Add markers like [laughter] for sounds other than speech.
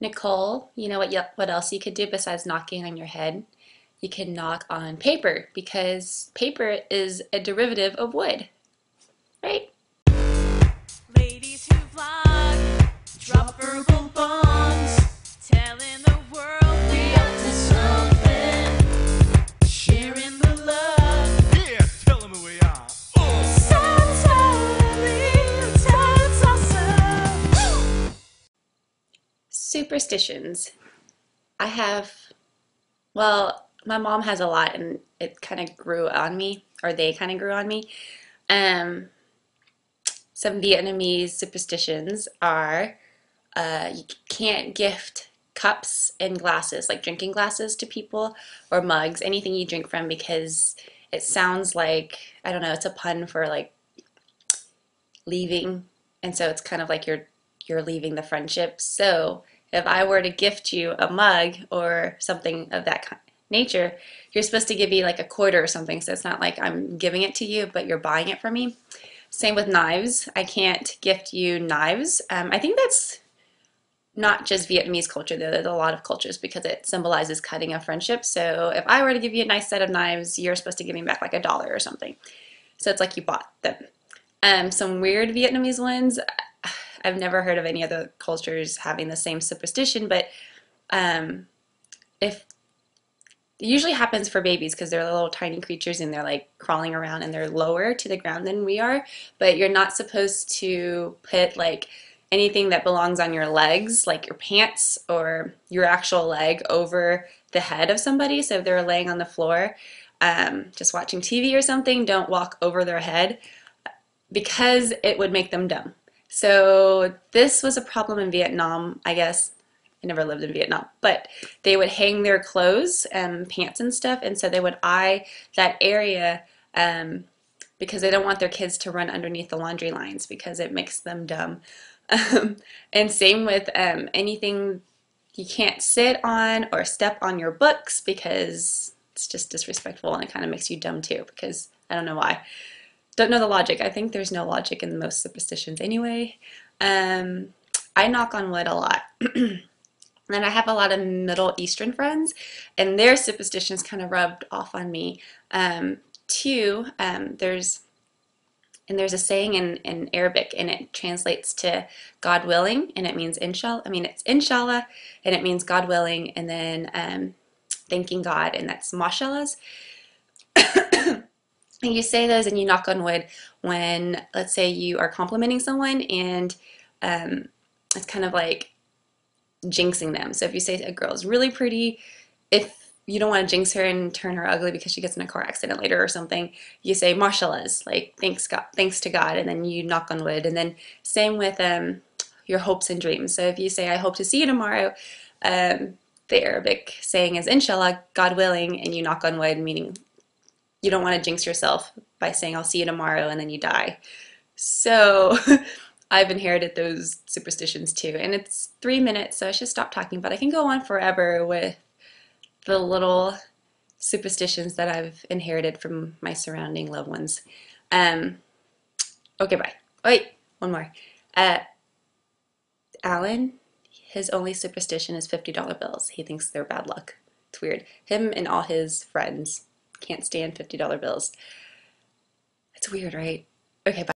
Nicole, you know what, what else you could do besides knocking on your head? You can knock on paper because paper is a derivative of wood, right? Ladies who vlog, drop Superstitions. I have, well, my mom has a lot and it kind of grew on me, or they kind of grew on me. Um, some Vietnamese superstitions are uh, you can't gift cups and glasses, like drinking glasses, to people or mugs, anything you drink from, because it sounds like, I don't know, it's a pun for like leaving, and so it's kind of like you're you're leaving the friendship. So if I were to gift you a mug or something of that kind, nature, you're supposed to give me like a quarter or something. So it's not like I'm giving it to you, but you're buying it from me. Same with knives. I can't gift you knives. Um, I think that's not just Vietnamese culture, though. there's a lot of cultures because it symbolizes cutting a friendship. So if I were to give you a nice set of knives, you're supposed to give me back like a dollar or something. So it's like you bought them. Um, some weird Vietnamese ones. I've never heard of any other cultures having the same superstition, but um, if it usually happens for babies because they're little tiny creatures and they're like crawling around and they're lower to the ground than we are. But you're not supposed to put like anything that belongs on your legs, like your pants or your actual leg, over the head of somebody. So if they're laying on the floor, um, just watching TV or something, don't walk over their head because it would make them dumb. So this was a problem in Vietnam, I guess. I never lived in Vietnam, but they would hang their clothes and pants and stuff, and so they would eye that area um, because they don't want their kids to run underneath the laundry lines because it makes them dumb. Um, and same with um, anything you can't sit on or step on your books because it's just disrespectful and it kind of makes you dumb too because I don't know why. Don't know the logic. I think there's no logic in most superstitions anyway. Um, I knock on wood a lot. [clears throat] and I have a lot of Middle Eastern friends, and their superstitions kind of rubbed off on me. Um, too, um, there's and there's a saying in, in Arabic, and it translates to God willing, and it means inshallah. I mean, it's inshallah, and it means God willing, and then um, thanking God, and that's mashallahs. And you say those and you knock on wood when, let's say, you are complimenting someone, and um, it's kind of like jinxing them. So if you say a girl is really pretty, if you don't want to jinx her and turn her ugly because she gets in a car accident later or something, you say mashallahs, like thanks God, thanks to God, and then you knock on wood. And then same with um, your hopes and dreams. So if you say I hope to see you tomorrow, um, the Arabic saying is inshallah, God willing, and you knock on wood, meaning you don't want to jinx yourself by saying I'll see you tomorrow and then you die. So [laughs] I've inherited those superstitions too. And it's three minutes, so I should stop talking, but I can go on forever with the little superstitions that I've inherited from my surrounding loved ones. Um, okay, bye. Wait, one more. Uh, Alan, his only superstition is $50 bills. He thinks they're bad luck. It's weird. Him and all his friends can't stand $50 bills. It's weird, right? Okay, bye.